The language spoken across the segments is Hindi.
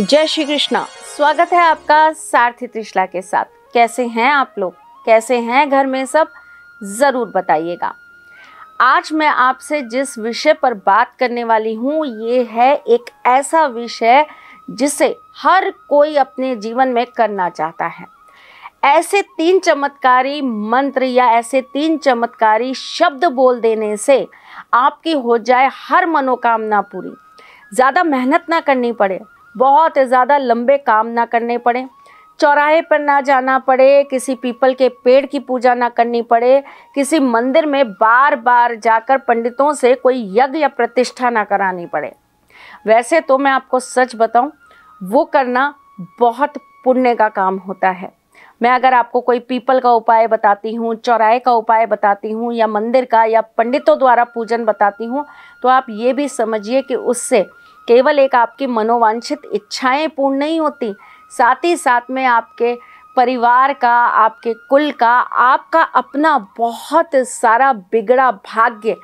जय श्री कृष्णा। स्वागत है आपका सारथी त्रिशला के साथ। कैसे हैं आप लोग? कैसे हैं घर में सब? ज़रूर बताइएगा। आज मैं आपसे जिस विषय पर बात करने वाली हूँ, ये है एक ऐसा विषय जिसे हर कोई अपने जीवन में करना चाहता है। ऐसे तीन चमत्कारी मंत्र या ऐसे तीन चमत्कारी शब्द बोल देने से आपकी हो जाए हर मनोकामना पूरी। ज़्यादा मेहनत ना करनी पड़े। बहुत ज़्यादा लंबे काम ना करने पड़े। चौराहे पर ना जाना पड़े, किसी पीपल के पेड़ की पूजा ना करनी पड़े, किसी मंदिर में बार बार जाकर पंडितों से कोई यज्ञ या प्रतिष्ठा ना करानी पड़े। वैसे तो मैं आपको सच बताऊँ, वो करना बहुत पुण्य का काम होता है। मैं अगर आपको कोई पीपल का उपाय बताती हूँ, चौराहे का उपाय बताती हूँ, या मंदिर का या पंडितों द्वारा पूजन बताती हूँ तो आप ये भी समझिए कि उससे केवल एक आपकी मनोवांछित इच्छाएँ पूर्ण नहीं होती, साथ ही साथ में आपके परिवार का, आपके कुल का, आपका अपना बहुत सारा बिगड़ा भाग्य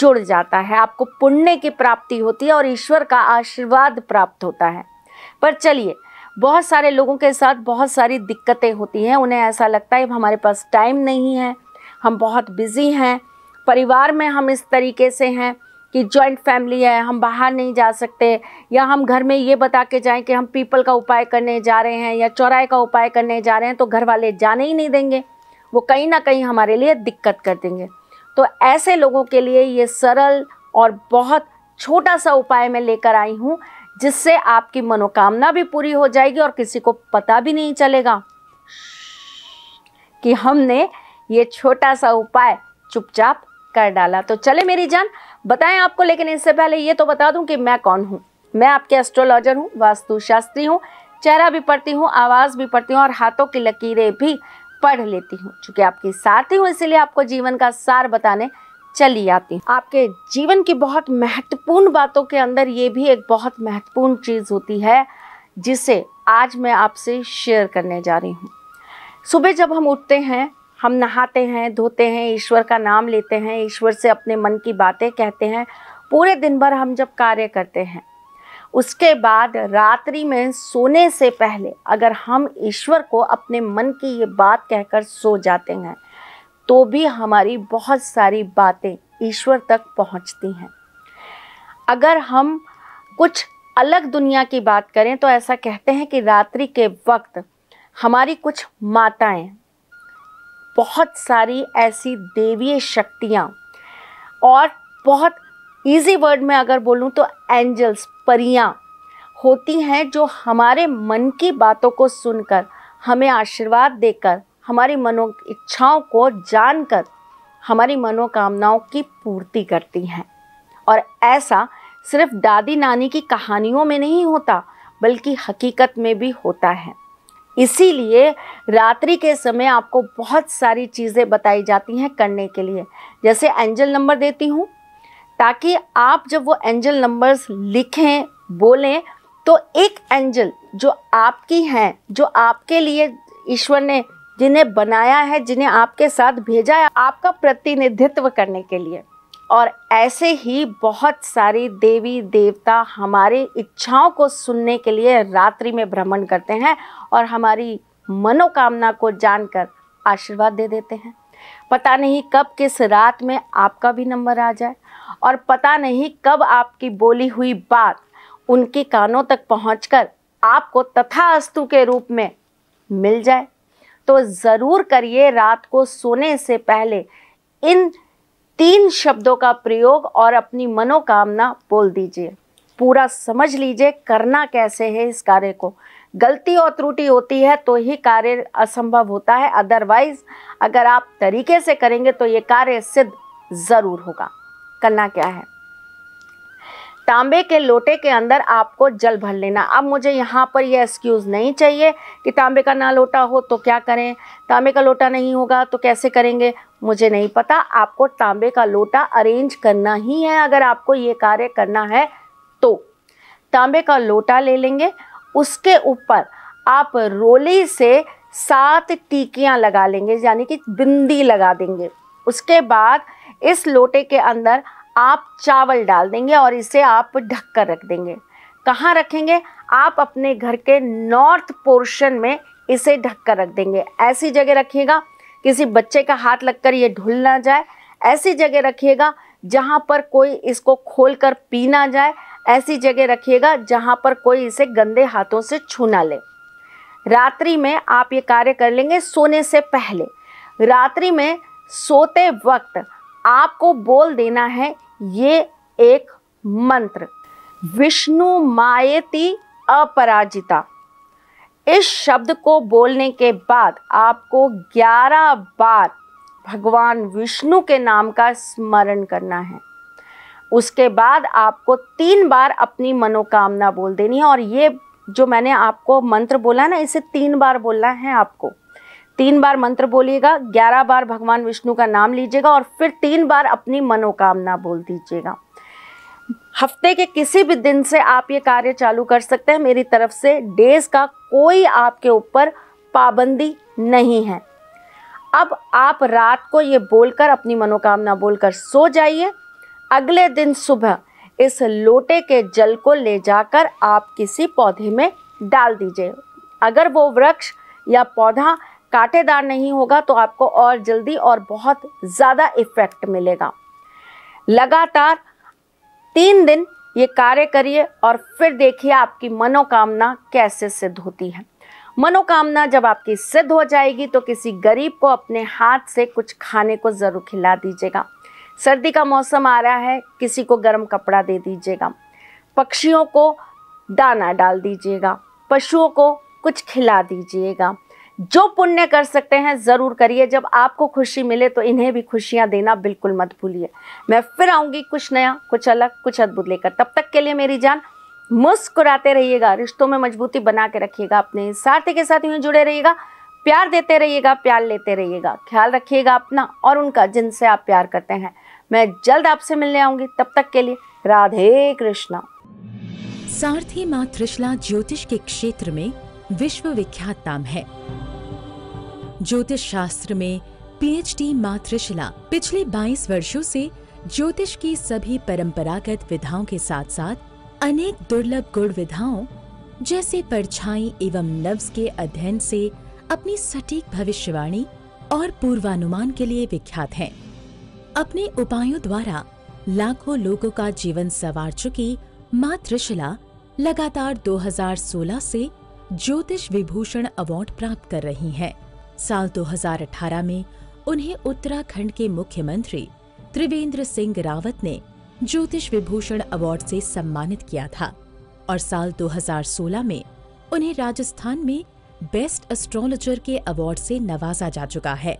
जुड़ जाता है। आपको पुण्य की प्राप्ति होती है और ईश्वर का आशीर्वाद प्राप्त होता है। पर चलिए, बहुत सारे लोगों के साथ बहुत सारी दिक्कतें होती हैं। उन्हें ऐसा लगता है हमारे पास टाइम नहीं है, हम बहुत बिज़ी हैं, परिवार में हम इस तरीके से हैं कि जॉइंट फैमिली है, हम बाहर नहीं जा सकते, या हम घर में ये बता के जाएँ कि हम पीपल का उपाय करने जा रहे हैं, या चौराहे का उपाय करने जा रहे हैं तो घर वाले जाने ही नहीं देंगे। वो कहीं ना कहीं हमारे लिए दिक्कत कर देंगे। तो ऐसे लोगों के लिए ये सरल और बहुत छोटा सा उपाय मैं लेकर आई हूँ, जिससे आपकी मनोकामना भी पूरी हो जाएगी और किसी को पता भी नहीं चलेगा। कि हमने ये छोटा सा उपाय चुपचाप कर डाला। तो चले मेरी जान बताएँ आपको, लेकिन इससे पहले ये तो बता दूँ कि मैं कौन हूँ? मैं आपके एस्ट्रोलॉजर हूँ, वास्तुशास्त्री हूँ, चेहरा भी पढ़ती हूँ, आवाज़ भी पढ़ती हूँ और हाथों की लकीरें भी पढ़ लेती हूँ। चूँकि आपकी साथी हूँ इसीलिए आपको जीवन का सार बताने चली आती हूँ। आपके जीवन की बहुत महत्वपूर्ण बातों के अंदर ये भी एक बहुत महत्वपूर्ण चीज़ होती है, जिसे आज मैं आपसे शेयर करने जा रही हूँ। सुबह जब हम उठते हैं हम नहाते हैं, धोते हैं, ईश्वर का नाम लेते हैं, ईश्वर से अपने मन की बातें कहते हैं, पूरे दिन भर हम जब कार्य करते हैं। उसके बाद रात्रि में सोने से पहले अगर हम ईश्वर को अपने मन की ये बात कहकर सो जाते हैं तो भी हमारी बहुत सारी बातें ईश्वर तक पहुँचती हैं। अगर हम कुछ अलग दुनिया की बात करें तो ऐसा कहते हैं कि रात्रि के वक्त हमारी कुछ माताएँ बहुत सारी ऐसी देवीय शक्तियाँ। और बहुत इजी वर्ड में अगर बोलूँ तो एंजल्स परियाँ होती हैं जो हमारे मन की बातों को सुनकर, हमें आशीर्वाद देकर, हमारी मनो इच्छाओं को जानकर, हमारी मनोकामनाओं की पूर्ति करती हैं। और ऐसा सिर्फ़ दादी नानी की कहानियों में नहीं होता, बल्कि हकीकत में भी होता है। इसीलिए रात्रि के समय आपको बहुत सारी चीज़ें बताई जाती हैं करने के लिए। जैसे एंजल नंबर देती हूँ। ताकि आप जब वो एंजल नंबर्स लिखें, बोलें तो एक एंजल जो आपकी हैं, जो आपके लिए ईश्वर ने जिन्हें बनाया है, जिन्हें आपके साथ भेजा है, आपका प्रतिनिधित्व करने के लिए। और ऐसे ही बहुत सारी देवी, देवता हमारी इच्छाओं को सुनने के लिए रात्रि में भ्रमण करते हैं और हमारी मनोकामना को जानकर आशीर्वाद दे देते हैं। पता नहीं कब किस रात में आपका भी नंबर आ जाए और पता नहीं कब आपकी बोली हुई बात उनके कानों तक पहुंचकर आपको तथास्तु के रूप में मिल जाए। तो ज़रूर करिए रात को सोने से पहले इन तीन शब्दों का प्रयोग और अपनी मनोकामना बोल दीजिए। पूरा समझ लीजिए करना कैसे है इस कार्य को। गलती और त्रुटि होती है तो ही कार्य असंभव होता है। अदरवाइज़ अगर आप तरीके से करेंगे तो ये कार्य सिद्ध ज़रूर होगा। करना क्या है? तांबे के लोटे के अंदर आपको जल भर लेना। अब मुझे यहाँ पर यह एक्सक्यूज़ नहीं चाहिए कि तांबे का ना लोटा हो तो क्या करें? तांबे का लोटा नहीं होगा तो कैसे करेंगे? मुझे नहीं पता। आपको तांबे का लोटा अरेंज करना ही है। अगर आपको ये कार्य करना है तो। तांबे का लोटा ले लेंगे। उसके ऊपर आप रोली से सात टीकियाँ लगा लेंगे, यानी कि बिंदी लगा देंगे। उसके बाद इस लोटे के अंदर आप चावल डाल देंगे और इसे आप ढक कर रख देंगे। कहाँ रखेंगे? आप अपने घर के नॉर्थ पोर्शन में इसे ढक कर रख देंगे। ऐसी जगह रखिएगा, किसी बच्चे का हाथ लगकर ये ढुल ना जाए। ऐसी जगह रखिएगा जहाँ पर कोई इसको खोल कर पी ना जाए। ऐसी जगह रखिएगा जहाँ पर कोई इसे गंदे हाथों से छू ना ले। रात्रि में आप ये कार्य कर लेंगे सोने से पहले। रात्रि में सोते वक्त आपको बोल देना है ये एक मंत्र। विष्णु मायती अपराजिता। इस शब्द को बोलने के बाद आपको 11 बार भगवान विष्णु के नाम का स्मरण करना है। उसके बाद आपको तीन बार अपनी मनोकामना बोल देनी है और ये जो मैंने आपको मंत्र बोला ना, इसे तीन बार बोलना है आपको। तीन बार मंत्र बोलिएगा, ग्यारह बार भगवान विष्णु का नाम लीजिएगा और फिर तीन बार अपनी मनोकामना बोल दीजिएगा। हफ़्ते के किसी भी दिन से आप ये कार्य चालू कर सकते हैं। मेरी तरफ़ से डेज़ का कोई आपके ऊपर पाबंदी नहीं है। अब आप रात को ये बोलकर, अपनी मनोकामना बोलकर सो जाइए। अगले दिन सुबह इस लोटे के जल को ले जाकर आप किसी पौधे में डाल दीजिए। अगर वो वृक्ष या पौधा कांटेदार नहीं होगा तो आपको और जल्दी और बहुत ज़्यादा इफ़ेक्ट मिलेगा। लगातार तीन दिन ये कार्य करिए और फिर देखिए आपकी मनोकामना कैसे सिद्ध होती है। मनोकामना जब आपकी सिद्ध हो जाएगी तो किसी गरीब को अपने हाथ से कुछ खाने को ज़रूर खिला दीजिएगा। सर्दी का मौसम आ रहा है, किसी को गर्म कपड़ा दे दीजिएगा। पक्षियों को दाना डाल दीजिएगा, पशुओं को कुछ खिला दीजिएगा। जो पुण्य कर सकते हैं, ज़रूर करिए। जब आपको खुशी मिले तो इन्हें भी खुशियाँ देना बिल्कुल मत भूलिए। मैं फिर आऊँगी कुछ नया, कुछ अलग, कुछ अद्भुत लेकर। तब तक के लिए मेरी जान, मुस्कुराते रहिएगा, रिश्तों में मजबूती बना के रखिएगा, अपने साथी के साथ यूँ जुड़े रहिएगा, प्यार देते रहिएगा, प्यार लेते रहिएगा। ख्याल रखिएगा अपना और उनका, जिनसे आप प्यार करते हैं। मैं जल्द आपसे मिलने आऊँगी। तब तक के लिए राधे कृष्णा। सारथी माँ त्रिशला ज्योतिष के क्षेत्र में विश्व विख्यात नाम है ज्योतिष शास्त्र में पीएचडी माँ त्रिशला पिछले 22 वर्षों से ज्योतिष की सभी परंपरागत विधाओं के साथ साथ अनेक दुर्लभ गुण विधाओं, जैसे परछाई एवं नव्स के अध्ययन से अपनी सटीक भविष्यवाणी और पूर्वानुमान के लिए विख्यात हैं। अपने उपायों द्वारा लाखों लोगों का जीवन संवार चुकी माँ त्रिशला लगातार 2016 से ज्योतिष विभूषण अवार्ड प्राप्त कर रही हैं। साल 2018 में उन्हें उत्तराखंड के मुख्यमंत्री त्रिवेंद्र सिंह रावत ने ज्योतिष विभूषण अवार्ड से सम्मानित किया था और साल 2016 में उन्हें राजस्थान में बेस्ट एस्ट्रोलॉजर के अवार्ड से नवाजा जा चुका है